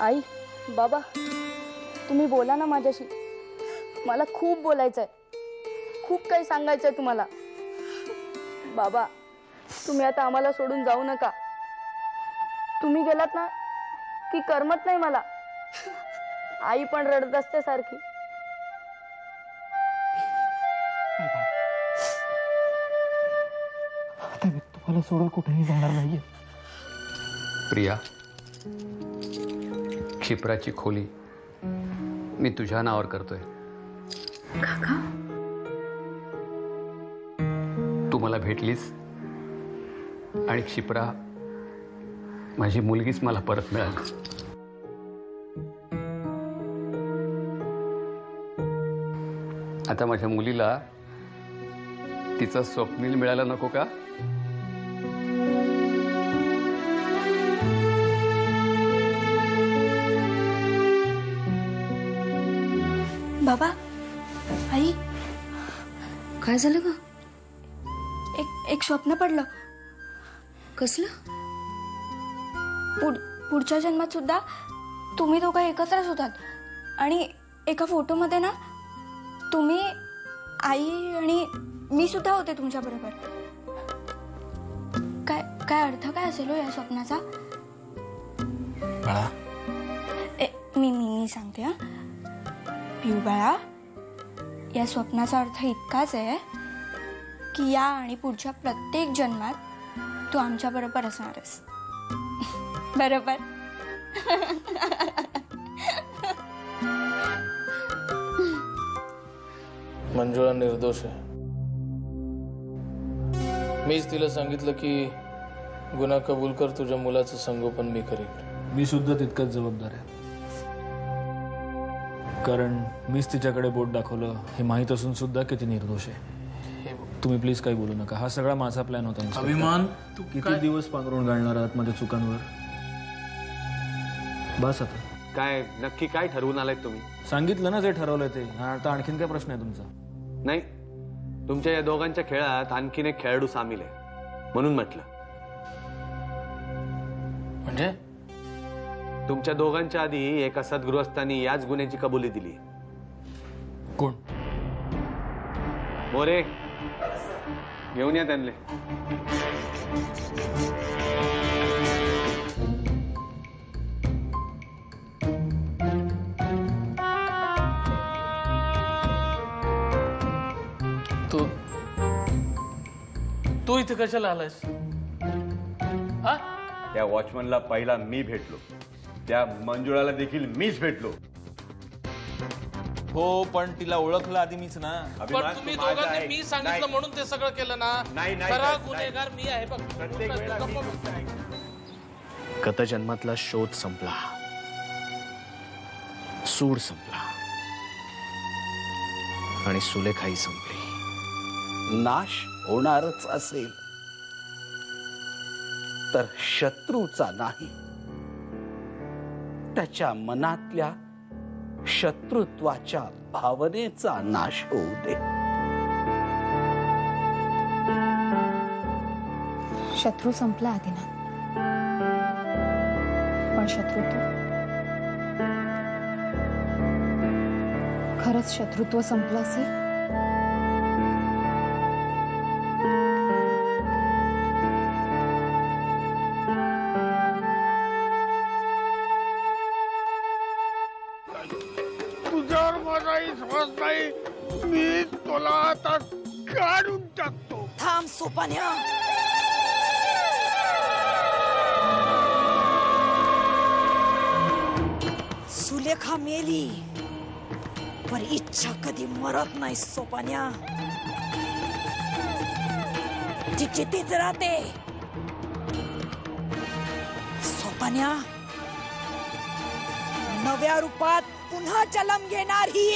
आई बाबा तुम्ही बोला ना माझ्याशी. मला खूप बोलायचं आहे खूप काही सांगायचं तुम्हाला. बाबा तुम्ही आता आम्हाला सोडून जाऊ नका. तुम्ही गेलात ना की करमत नाही मला. आई पण रडत असते सारखी. आता मी तुम्हाला कुठेही जाणार नाहीये प्रिया क्षिप्राची खोली। मी तुझ्या नावावर करतोय। तू मला भेटलीस आणि क्षिप्रा माझी मुलगीच मला परत मिळाली. आता माझ्या मुलीला तिचा स्वप्नील मिळायला नको का? बाबा आई। काय झालं ग? एक एक स्वप्न पडलं. कसलं? पुढ पुढच्या जन्मात सुद्धा तुम्ही दोघं एकत्रच होतात. आणि एका फोटोमध्ये ना तुम्ही आई आणि मी सुद्धा होते तुमच्या बरोबर. काय काय अर्थ काय असेल हो या स्वप्नाचा? बाळा. ए मी मी मी सांगते हा. पिऊ बाळा या स्वप्नाचा अर्थ इतकाच आहे की या आणि पुढच्या प्रत्येक जन्मात तू आमच्या बरोबर असणारस बरोबर? मंजुळा निर्दोष आहे. मीच तिला सांगितलं की गुन्हा कबूल कर तुझ्या मुलाचं संगोपन मी करीन. मी सुद्धा तितकंच जबाबदार आहे. कारण मीच तिच्याकडे बोट दाखवलं हे माहीत असून सुद्धा किती निर्दोष आहे. तुम्ही प्लीज़ काही बोलू नका. हा सगळा माझा प्लॅन होता. अभिमान तू किती दिवस पांघरून घालणार आहात माझ्या चुकांवर? बस आता. काय नक्की काय ठरवून आलाय तुम्ही? सांगितलं ना जे ठरवलंय ते. हा, आता आणखीन काय प्रश्न आहे तुमचा? नाही. तुमच्या या दोघांच्या खेळात आणखीन एक खेळाडू सामील आहे. म्हणून म्हटलं. म्हणजे? तुमच्या दोघांच्या आधी एका सद्गृहस्थांनी याच गुन्ह्याची कबुली दिली. कोण? मोरे घेऊन या त्यांना तू तू इथे कशाला आलायस? हा? त्या वॉचमनला पहिला मी भेटलो. त्या मंजुळाला देखील मीच भेटलो. हो पण तिला ओळखलं आधी मीच ना. पण अभिमान तुम्ही तू माझा दोघांनी आहे. मी सांगितलं नाही. म्हणून ते सगळं केलं ना. नाही, नाही, खरा नाही, गुन्हेगार मी आहे बघ. प्रत्येक वेळेला मी ऐकतो. गतजन्मातला शोध संपला. सूड संपला. आणि सुलेखाई संपली. नाश होणारच असेल. तर शत्रूचा नाही. त्याच्या मनातल्या शत्रुत्वाच्या भावनेचा नाश होऊ दे. शत्रू संपला आदिनाथ पण शत्रुत्व खरंच शत्रुत्व संपलं असेल? नाही समज नाही मी तुला आता काढून टाकतो. थांब सोपान्या. सुलेखा मेली पर इच्छा कधी मरत नाही सोपान्या. ती चितीच राहते. सोपान्या नव्या रूपात पुन्हा चलम घेणार ही